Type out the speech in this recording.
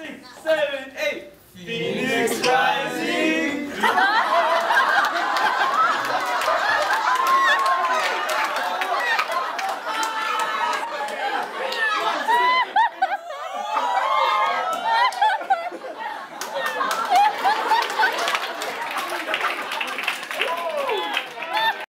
six, seven, eight. Phoenix.